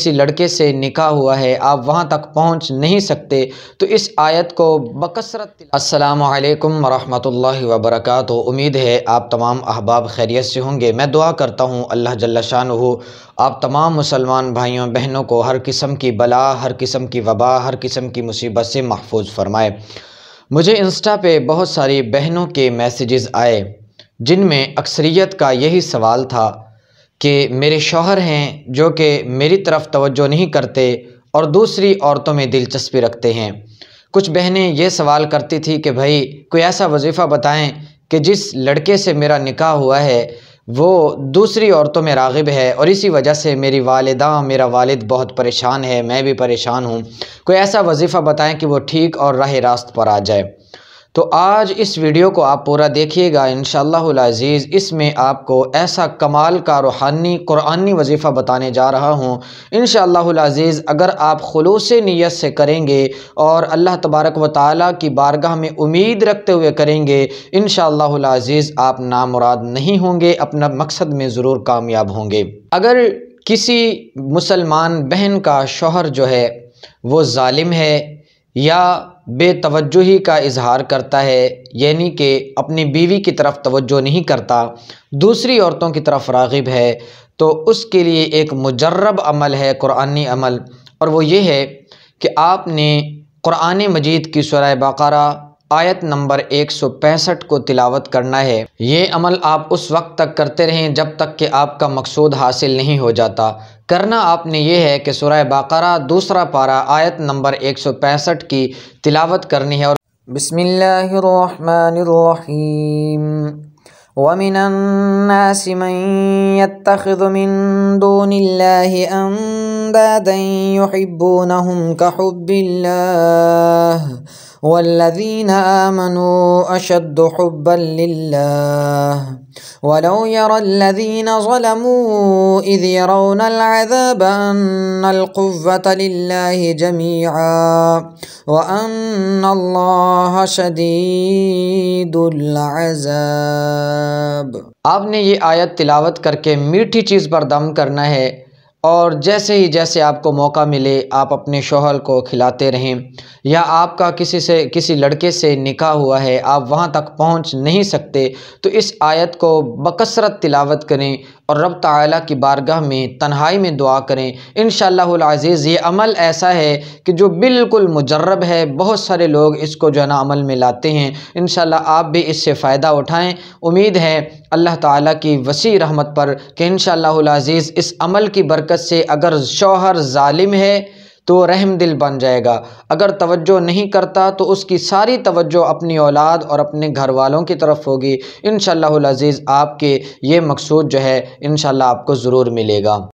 किसी लड़के से निकाह हुआ है, आप वहाँ तक पहुँच नहीं सकते। तो इस आयत को बकसरत असलकम वरहमल वबरक उम्मीद है आप तमाम अहबाब खैरियत से होंगे। मैं दुआ करता हूँ अल्लाह जल्ला शान हो आप तमाम मुसलमान भाइयों, बहनों को हर किस्म की बला, हर किस्म की वबा, हर किस्म की मुसीबत से महफूज फरमाए। मुझे इंस्टा पे बहुत सारी बहनों के मैसेजेस आए, जिनमें अक्सरियत का यही सवाल था कि मेरे शौहर हैं जो कि मेरी तरफ़ तवज्जो नहीं करते और दूसरी औरतों में दिलचस्पी रखते हैं। कुछ बहनें ये सवाल करती थी कि भाई, कोई ऐसा वजीफ़ा बताएँ कि जिस लड़के से मेरा निकाह हुआ है, वो दूसरी औरतों में रागिब है और इसी वजह से मेरी वालिदा, मेरा वालिद बहुत परेशान है, मैं भी परेशान हूँ। कोई ऐसा वजीफ़ा बताएँ कि वो ठीक और राह रास्त पर आ जाए। तो आज इस वीडियो को आप पूरा देखिएगा इन अज़ीज़। इसमें आपको ऐसा कमाल का रूहानी, कुरानी वजीफ़ा बताने जा रहा हूँ। इन अज़ीज़, अगर आप खलूस नीयत से करेंगे और अल्लाह तबारक व ताली की बारगाह में उम्मीद रखते हुए करेंगे इन अज़ीज़, आप नामुराद नहीं होंगे, अपना मकसद में ज़रूर कामयाब होंगे। अगर किसी मुसलमान बहन का शोहर जो है, वो ालिम है या बेतवजही का इजहार करता है, यानी कि अपनी बीवी की तरफ़ तवज्जो नहीं करता, दूसरी औरतों की तरफ़ रागिब है तो उसके लिए एक मुजर्रब अमल है, कुरानी अमल। और वो ये है कि आपने कुरान मजीद की शराय बकरा आयत नंबर एक सौ पैंसठ को तिलावत करना है। ये अमल आप उस वक्त तक करते रहें जब तक कि आपका मकसूद हासिल नहीं हो जाता। करना आपने ये है कि सुरह बकरा दूसरा पारा आयत नंबर एक सौ पैंसठ की तिलावत करनी है और बिसमीम वमिनन्नासिमन यत्तखिज़ु वल्लज़ीन आमनू अशद्दु हुब्बन लिल्लाह वलौ यरल्लज़ीन ज़लमू इज़ यरौनल अज़ाब अन्नल कुव्वत लिल्लाहि जमीआ व अन्नल्लाह शदीदुल अज़ाब आपने ये आयत तिलावत करके मीठी चीज़ पर दम करना है और जैसे ही जैसे आपको मौका मिले, आप अपने शोहर को खिलाते रहें। या आपका किसी से, किसी लड़के से निकाह हुआ है, आप वहाँ तक पहुँच नहीं सकते तो इस आयत को बकसरत तिलावत करें। और रब ताला की बारगाह में, तन्हाई में दुआ करें। इन अज़ीज़, ये अमल ऐसा है कि जो बिल्कुल मुजर्रब है, बहुत सारे लोग इसको जो है ना अमल में लाते हैं। इन आप भी इससे फ़ायदा उठाएँ। उम्मीद है अल्लाह ताला की वसी रहमत पर कि इन अज़ीज़, इस अमल की बरकत से अगर शौहर ालिम है तो रहम दिल बन जाएगा। अगर तवज्जो नहीं करता तो उसकी सारी तवज्जो अपनी औलाद और अपने घर वालों की तरफ़ होगी। इन अज़ीज़, आपके ये मकसूद जो है इन आपको ज़रूर मिलेगा।